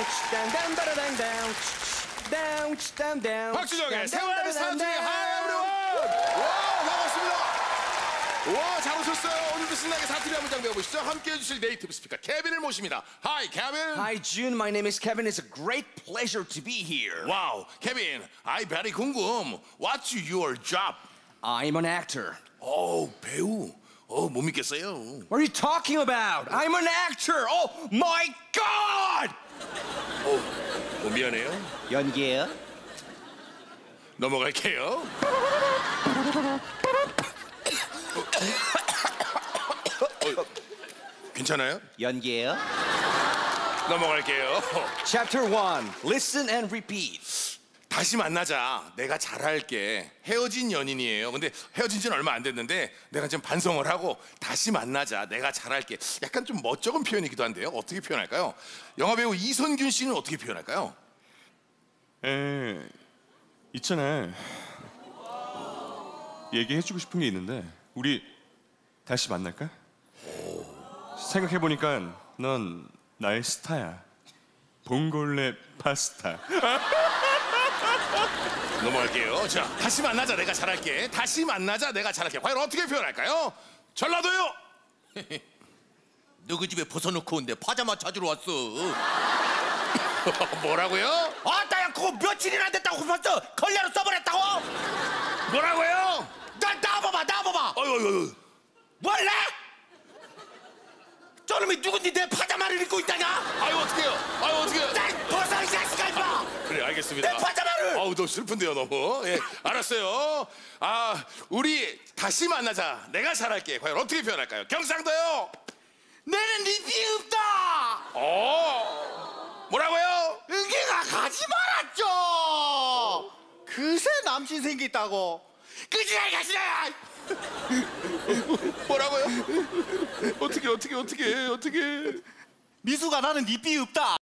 down, down, down, down, down, down, down, down. 박주정의 세월 하이 에브리원! 와 반갑습니다. 와 잘오셨어요. 오늘도 신나게 사투리 한 문장 배워보시죠. 함께해 주실 네이티브 스피커 케빈을 모십니다. Hi, Kevin. Hi, June. My name is Kevin. It's a great pleasure to be here. Wow, Kevin. I very 궁금. What's your job? I'm an actor. Oh, 배우. 어, 못 믿겠어요. What are you talking about? I'm an actor. Oh my god! 어, 미안해요 연기예요? 넘어갈게요 어, 괜찮아요? 연기예요? 넘어갈게요 Chapter 1. Listen and repeat. 다시 만나자. 내가 잘할게. 헤어진 연인이에요. 근데 헤어진 지는 얼마 안 됐는데 내가 지금 반성을 하고 다시 만나자. 내가 잘할게. 약간 좀 멋쩍은 표현이기도 한데요. 어떻게 표현할까요? 영화 배우 이선균 씨는 어떻게 표현할까요? 에 있잖아 얘기해주고 싶은 게 있는데 우리 다시 만날까? 생각해보니까 넌 나의 스타야 봉골레 파스타 넘어갈게요. 자, 다시 만나자. 내가 잘할게. 다시 만나자. 내가 잘할게. 과연 어떻게 표현할까요? 전라도요. 너그 집에 벗어놓고 온데 파자마 찾으러 왔어. 뭐라고요? 아따 야 그거 며칠이나 됐다고 벌써 걸레로 써버렸다고? 뭐라고요? 나 나와봐봐 나와봐봐. 어유 어유. 몰래? 저놈이 누군지 내 파자마를 입고 있다냐? 아유 어떡해요? 아유 어떡해요? 날 벗어 이 자식아 임마! 그래 알겠습니다. 내 파자마 를! 아우 너무 슬픈데요 너무. 예 알았어요. 아 우리 다시 만나자. 내가 잘할게. 과연 어떻게 표현할까요? 경상도요. 내는 니비 없다. 어 뭐라고요? 응애가 가지 말았죠. 그새 남친 생겼다고. 그지랄 가시라. 뭐라고요? 어떻게 어떻게 어떻게 어떻게? 미수가 나는 니비 없다.